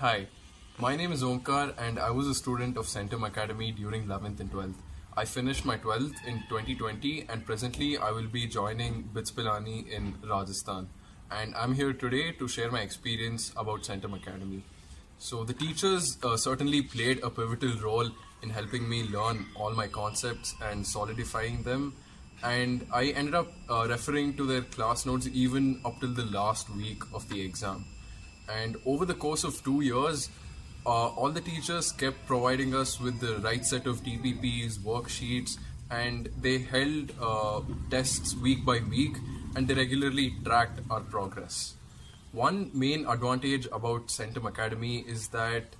Hi, my name is Omkar and I was a student of Centum Academy during 11th and 12th. I finished my 12th in 2020 and presently I will be joining BITS Pilani in Rajasthan. And I'm here today to share my experience about Centum Academy. So the teachers uh, certainly played a pivotal role in helping me learn all my concepts and solidifying them. And I ended up uh, referring to their class notes even up till the last week of the exam. And over the course of two years, uh, all the teachers kept providing us with the right set of TPPs, worksheets, and they held uh, tests week by week and they regularly tracked our progress. One main advantage about Centum Academy is that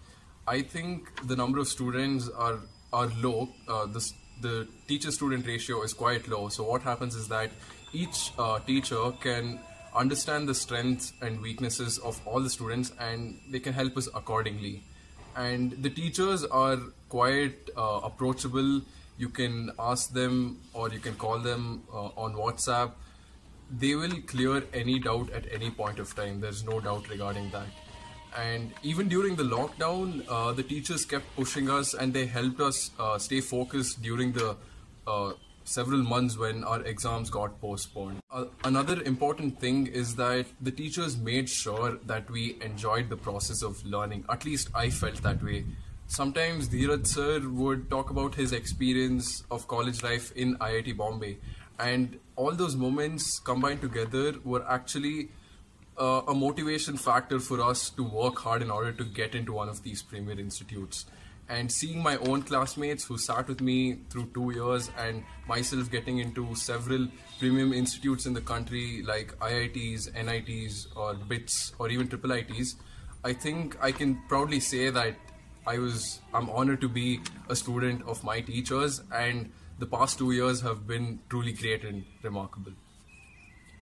I think the number of students are are low. Uh, the the teacher student ratio is quite low. So what happens is that each uh, teacher can understand the strengths and weaknesses of all the students and they can help us accordingly. And the teachers are quite uh, approachable. You can ask them or you can call them uh, on whatsapp. They will clear any doubt at any point of time. There's no doubt regarding that. And even during the lockdown uh, the teachers kept pushing us and they helped us uh, stay focused during the uh, several months when our exams got postponed. Uh, another important thing is that the teachers made sure that we enjoyed the process of learning. At least I felt that way. Sometimes Dheeraj sir would talk about his experience of college life in IIT Bombay, and all those moments combined together were actually uh, a motivation factor for us to work hard in order to get into one of these premier institutes and seeing my own classmates who sat with me through two years and myself getting into several premium institutes in the country like IITs, NITs, or BITS, or even triple ITs, I think I can proudly say that I was I'm honored to be a student of my teachers and the past two years have been truly great and remarkable.